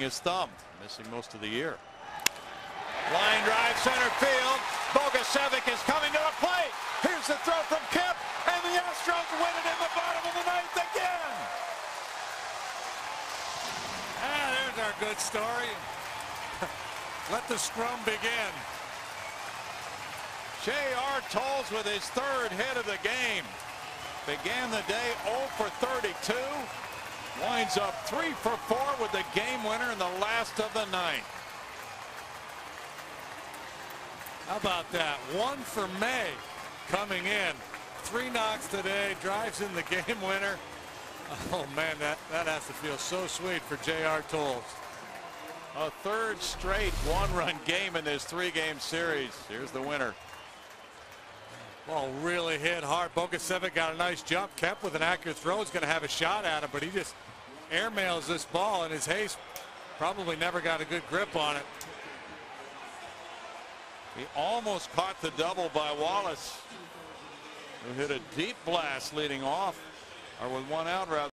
his thumb, missing most of the year. Line drive center field. Bogusevic is coming to the plate. Here's the throw from Kemp, and the Astros win it in the bottom of the ninth again. Ah, there's our good story. Let the scrum begin. J.R. Towles with his third hit of the game. Began the day 0 for 32. Winds up 3 for 4 with the game winner in the last of the ninth. How about that? One for May coming in. Three knocks today, drives in the game winner. Oh, man, that, that has to feel so sweet for J.R. Towles. A third straight one-run game in this three-game series. Here's the winner. Ball really hit hard. Bogusevic got a nice jump. Kept with an accurate throw. He's going to have a shot at it, but he just airmails this ball, and his haste probably never got a good grip on it. He almost caught the double by Wallace, who hit a deep blast leading off, or with one out rather.